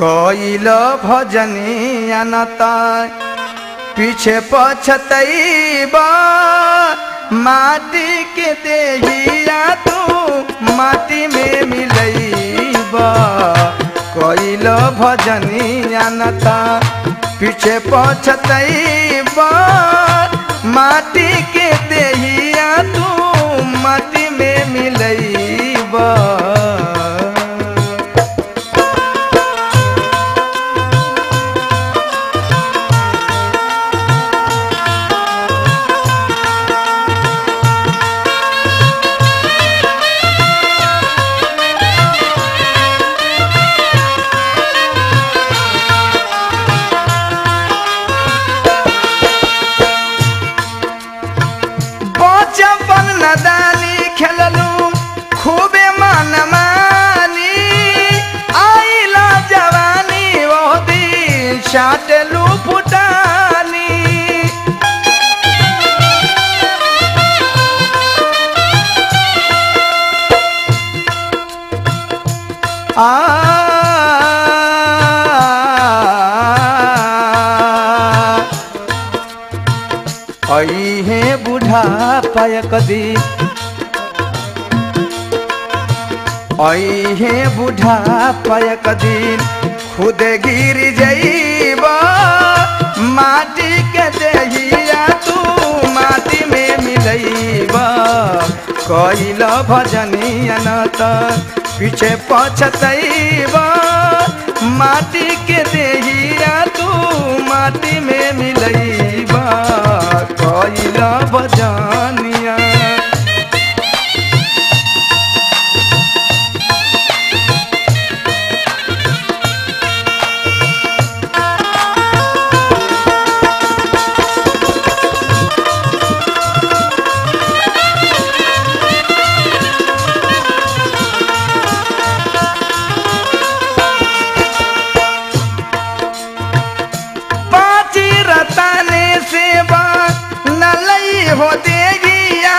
कइल भजनिया पीछे पछतैब माटी के देहिया तू माटी में मिलैब कइल भजनिया नता पीछे पछतैब माटी के देहिया तू माटी में मिलैब चाटलू फुटानी आ अहे बुढ़ा पायक दिन अहे बुढ़ा पायक दिन खुद गिर जईब माटी के देहिया तू माटी में मिलैब। कइल भजनिया न त पीछे माटी के देहिया तू माटी में मिलैब। कइल भजनिया सेवा नलई हो देगिया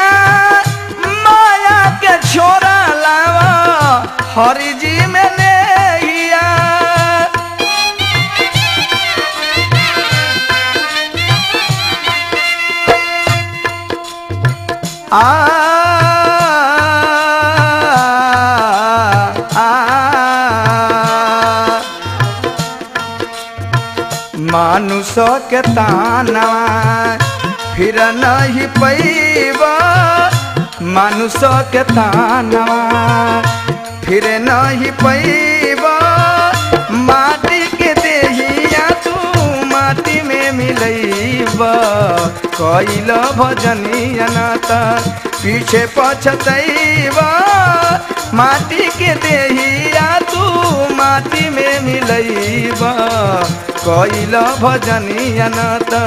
माया के छोरा लावा हरि जी में मानुष के ताना फिर नहीं पैब मानुष के ताना फिर नहीं पैब माटी के देहिया तू माटी में मिलैब कैल भजनिया नाता पीछे पछतैब माटी के देहिया तू में मिलैबा। कैला भजनिया नाता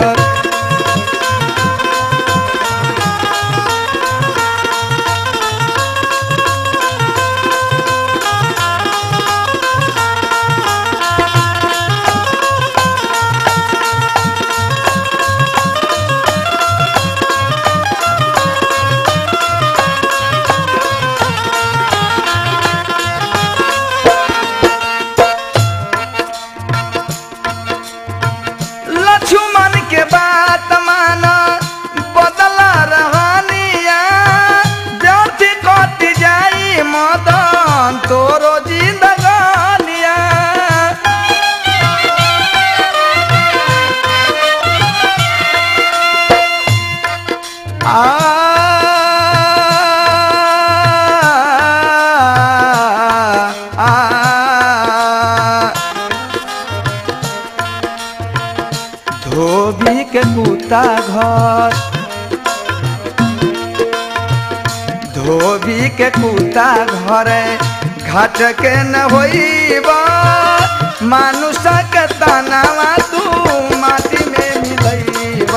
धोबी के कुत्ता घर घाट के न होइब। मानुष के तनावा तू माटी में मिलैब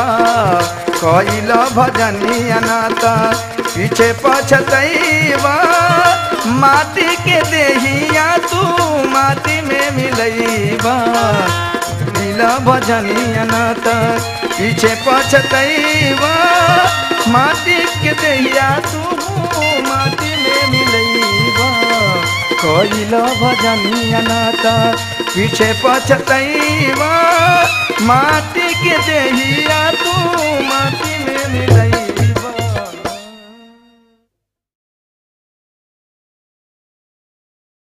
कैल भजनिया न पीछे पछतैब माटी के देहिया तू माटी में मिल भजनिया न पीछे पछतैबा माटी के दहिया तू माटी में मिलैबा कोइलो भजनिया नाता, पीछे पछतैबा माटी के देहिया तू माटी में मिलैबा